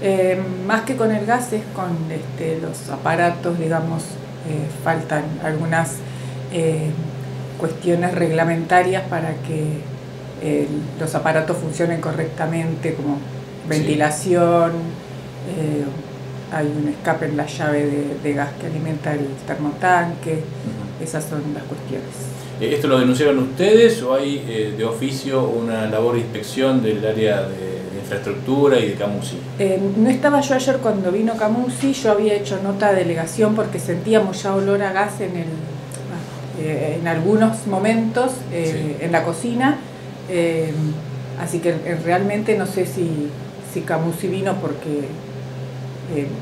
Eh, más que con el gas es con este, los aparatos, digamos, eh, faltan algunas eh, cuestiones reglamentarias para que los aparatos funcionen correctamente, como ventilación, hay un escape en la llave de, gas que alimenta el termotanque, esas son las cuestiones. ¿Esto lo denunciaron ustedes o hay de oficio una labor de inspección del área de infraestructura y de Camusi? Eh, no estaba yo ayer cuando vino Camusi, yo había hecho nota de delegación porque sentíamos ya olor a gas en, el, eh, en algunos momentos eh, en la cocina, así que realmente no sé si, si Camusi vino porque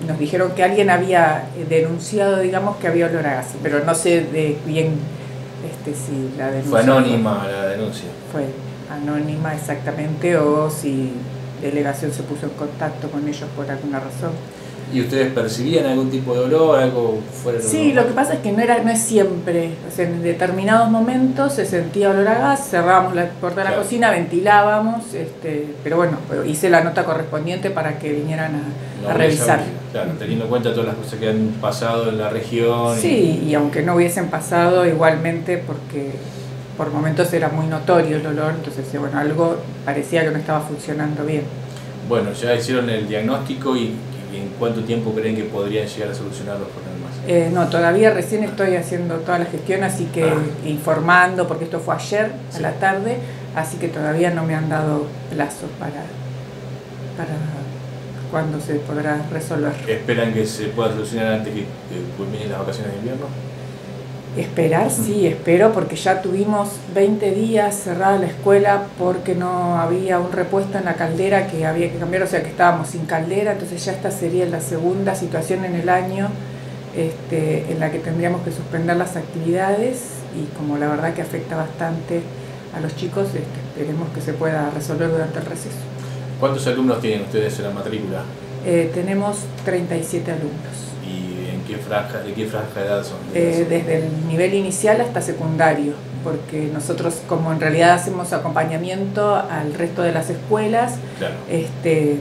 nos dijeron que alguien había denunciado, digamos, que había olor a gas, pero no sé de bien este, si la denuncia... Fue anónima la denuncia. Fue anónima exactamente o si delegación se puso en contacto con ellos por alguna razón. ¿Y ustedes percibían algún tipo de olor, algo fuera de Sí, lo que pasa es que no, era, no es siempre. en determinados momentos se sentía olor a gas, cerrábamos la puerta de la cocina, ventilábamos, este, pero bueno, hice la nota correspondiente para que vinieran a, revisar. Claro, teniendo en cuenta todas las cosas que han pasado en la región. Sí, y, y aunque no hubiesen pasado igualmente, porque por momentos era muy notorio el olor, entonces bueno, algo parecía que no estaba funcionando bien. Bueno, ya hicieron el diagnóstico y, en cuánto tiempo creen que podrían llegar a solucionar los problemas. Eh, no, todavía recién estoy haciendo toda la gestión, así que ah. informando, porque esto fue ayer a la tarde, así que todavía no me han dado plazo para, para cuándo se podrá resolver. ¿Esperan que se pueda solucionar antes que culminen las vacaciones de invierno? Esperar, sí, espero, porque ya tuvimos 20 días cerrada la escuela porque no había un repuesto en la caldera que había que cambiar, o sea que estábamos sin caldera, entonces ya esta sería la segunda situación en el año este, en la que tendríamos que suspender las actividades y como la verdad que afecta bastante a los chicos, este, esperemos que se pueda resolver durante el receso. ¿Cuántos alumnos tienen ustedes en la matrícula? Eh, tenemos 37 alumnos qué franja, ¿De qué franja de edad son? Eh, desde el nivel inicial hasta secundario, porque nosotros como en realidad hacemos acompañamiento al resto de las escuelas, este,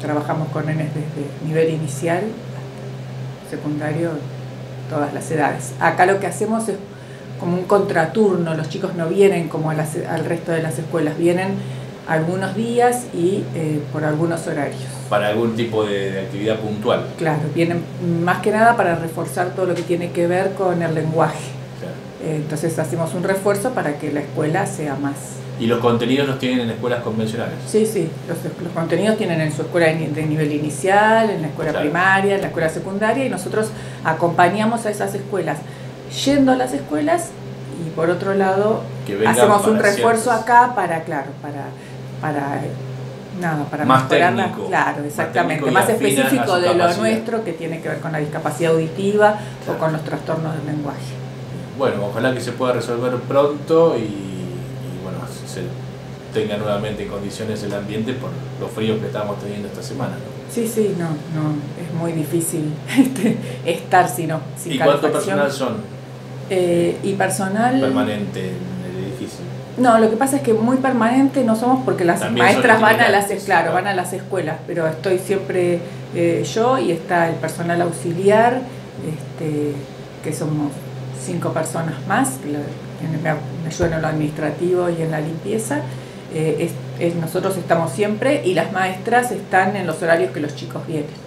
trabajamos con nenes desde nivel inicial secundario, todas las edades. Acá lo que hacemos es como un contraturno, los chicos no vienen como al resto de las escuelas, vienen algunos días y eh, por algunos horarios. Para algún tipo de, actividad puntual. Claro, vienen más que nada para reforzar todo lo que tiene que ver con el lenguaje. Eh, entonces hacemos un refuerzo para que la escuela sea más. ¿Y los contenidos los tienen en escuelas convencionales? Sí, sí, los, contenidos tienen en su escuela de nivel inicial, en la escuela primaria, en la escuela secundaria y nosotros acompañamos a esas escuelas yendo a las escuelas y por otro lado hacemos un refuerzo acá para, claro, para para nada, para más técnico, claro, exactamente, más, específico de lo nuestro que tiene que ver con la discapacidad auditiva o con los trastornos del lenguaje. Bueno, ojalá que se pueda resolver pronto y, bueno, se tenga nuevamente en condiciones el ambiente por los fríos que estamos teniendo esta semana. Sí, sí, no, no, es muy difícil este, estar si no. ¿Y cuánto personal son? Eh, y personal... Permanente no, lo que pasa es que muy permanente no somos porque las maestras van a las, claro, van a las escuelas, pero estoy siempre eh, yo y está el personal auxiliar, este, que somos cinco personas más, que me, ayudan en lo administrativo y en la limpieza. Eh, nosotros estamos siempre y las maestras están en los horarios que los chicos vienen.